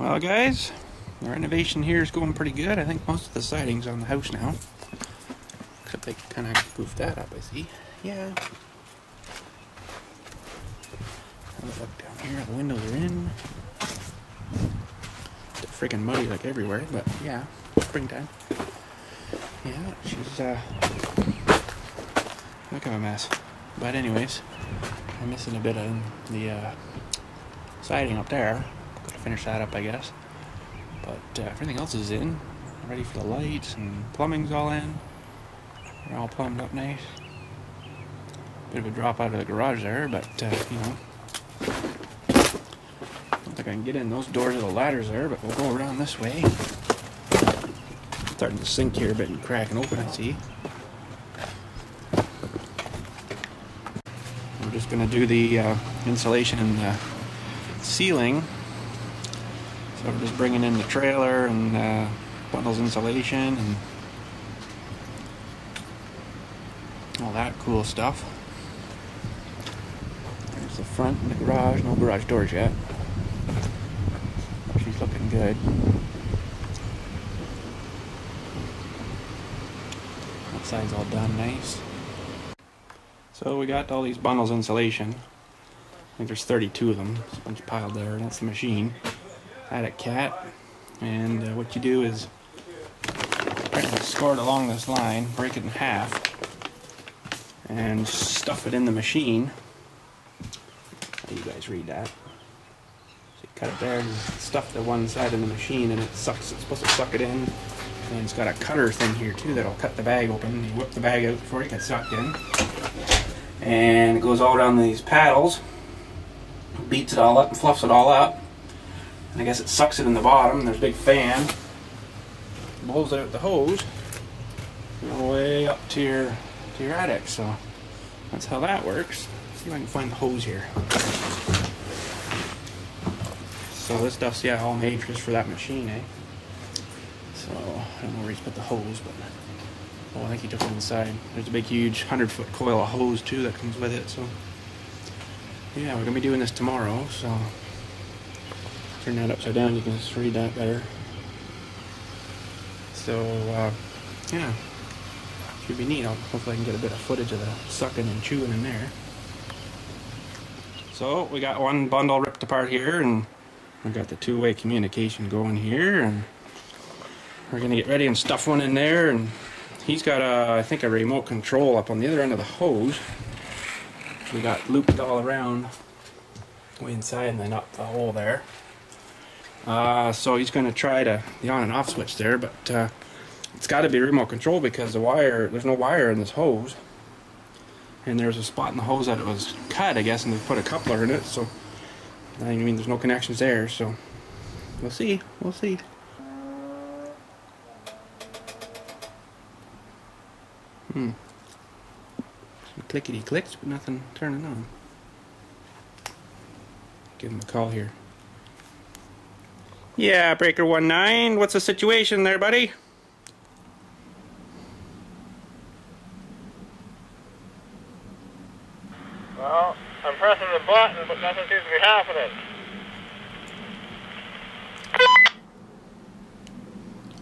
Well, guys, the renovation here is going pretty good. I think most of the siding's on the house now. Except they kind of goofed that up, I see. Yeah. Have a look down here. The windows are in. It's freaking muddy like everywhere, but yeah, springtime. Yeah, she's uh, look of a mess. But anyways, I'm missing a bit of the uh, siding up there. Finish that up, I guess. But uh, everything else is in. Ready for the lights and plumbing's all in. They're all plumbed up nice. Bit of a drop out of the garage there, but uh, you know. Don't think I can get in those doors or the ladders there, but we'll go around this way. Starting to sink here a bit and cracking open, I see. We're just gonna do the uh, insulation and the ceiling. So we're just bringing in the trailer and uh, bundles insulation and all that cool stuff. There's the front and the garage. No garage doors yet. She's looking good. That side's all done nice. So we got all these bundles insulation. I think there's 32 of them. There's a bunch piled there. That's the machine. Had a cat. And uh, what you do is score it along this line, break it in half, and stuff it in the machine. How you guys read that? So you cut it there, and stuff the one side in the machine, and it sucks. It's supposed to suck it in. And it's got a cutter thing here too that'll cut the bag open. You whip the bag out before it gets sucked in and it goes all around these paddles beats it all up and fluffs it all up and I guess it sucks it in the bottom there's a big fan blows out the hose way up to your to your attic so that's how that works see if I can find the hose here so this stuff's yeah all made just for that machine eh so I don't know where he's put the hose but Oh, I think he took it inside. There's a big, huge 100 foot coil of hose too that comes with it. So, yeah, we're gonna be doing this tomorrow. So, turn that upside down. You can just read that better. So, uh, yeah, should be neat. I'll, hopefully, I can get a bit of footage of the sucking and chewing in there. So, we got one bundle ripped apart here, and we got the two-way communication going here, and we're gonna get ready and stuff one in there and He's got, a, I think, a remote control up on the other end of the hose. We got looped all around, way inside, and then up the hole there. Uh, so he's going to try to the on and off switch there, but uh, it's got to be remote control because the wire, there's no wire in this hose. And there's a spot in the hose that it was cut, I guess, and they put a coupler in it. So I mean, there's no connections there. So we'll see. We'll see. Hmm. Some clickety clicks, but nothing turning on. Give him a call here. Yeah, Breaker 19, what's the situation there, buddy? Well, I'm pressing the button, but nothing seems to be happening.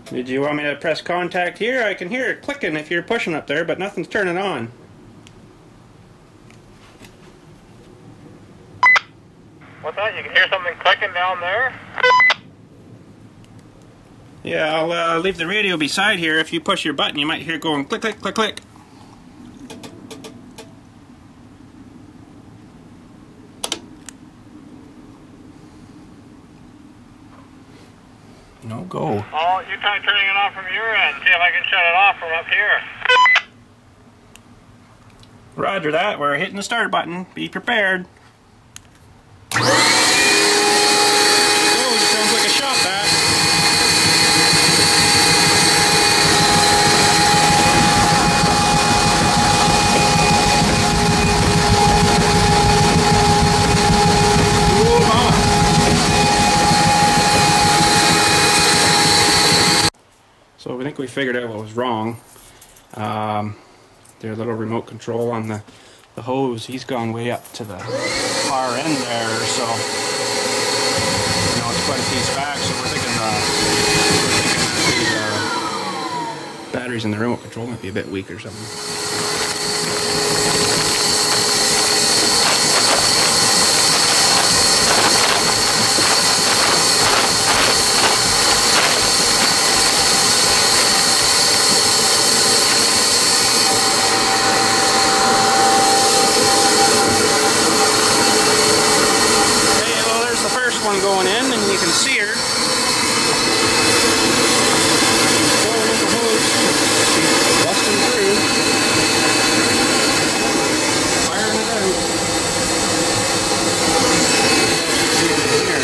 Did you want me to press contact here? I can hear it clicking if you're pushing up there, but nothing's turning on. What's that? You can hear something clicking down there? Yeah, I'll uh, leave the radio beside here. If you push your button, you might hear going click, click, click, click. No go. Oh, you try turning it off from your end. See if I can shut it off from up here. Roger that. We're hitting the start button. Be prepared. So we think we figured out what was wrong. Um, their little remote control on the, the hose, he's gone way up to the far end there, so you know, it's quite a piece back, so we're thinking, uh, we're thinking the uh, batteries in the remote control might be a bit weak or something. Okay, well, there's the first one going in, and you can see her. Going in the hose. She's busting through. Firing it out. See it in here.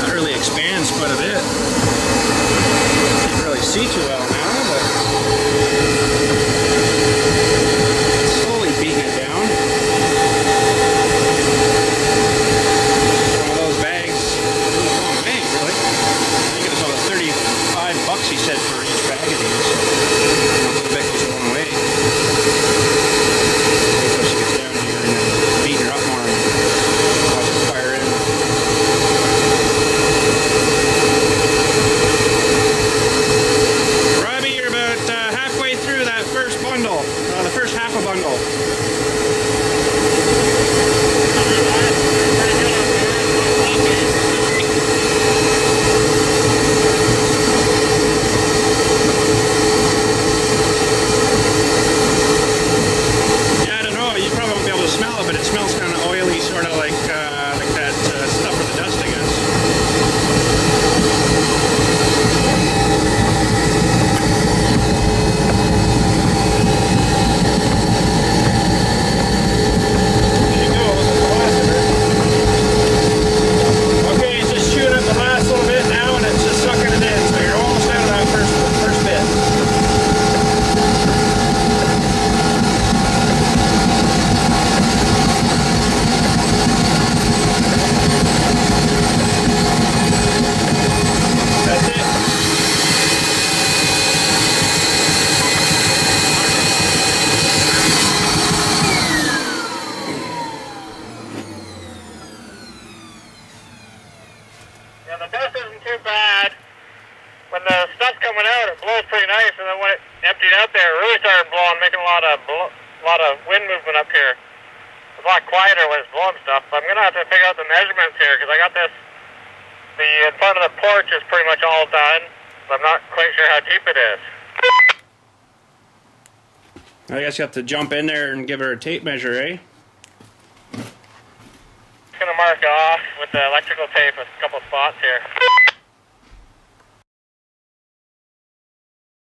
That really expands quite a bit. Can't really see too well now, but slowly beating it down. one of those bags. Oh, Long bag, really. I think it was about 35 bucks he said for each bag of these. You know, the bag goes a long way. Wait till she gets down here and then beat her up more and watch it fire in. Robbie, you're about uh, halfway through that first bundle, uh, the first half a bundle. Yeah, I don't know. You probably won't be able to smell it, but it smells kind of oily, sort of like uh, like that uh, stuff for the dust, I guess. There you go. This is the last of it. Okay, it's just chewing up the last little bit now, and it's just sucking it in. So you're almost out of that first first bit. That's it. Yeah, the dust isn't too bad. When the stuff's coming out, it blows pretty nice, and then when it emptied out there, it really started blowing, making a lot of blo- lot of wind movement up here. It's a lot quieter when it's blowing stuff. But I'm gonna have to figure out the measurements here because I got this. The in front of the porch is pretty much all done, but I'm not quite sure how deep it is. I guess you have to jump in there and give her a tape measure, eh? Just gonna mark off with the electrical tape a couple spots here.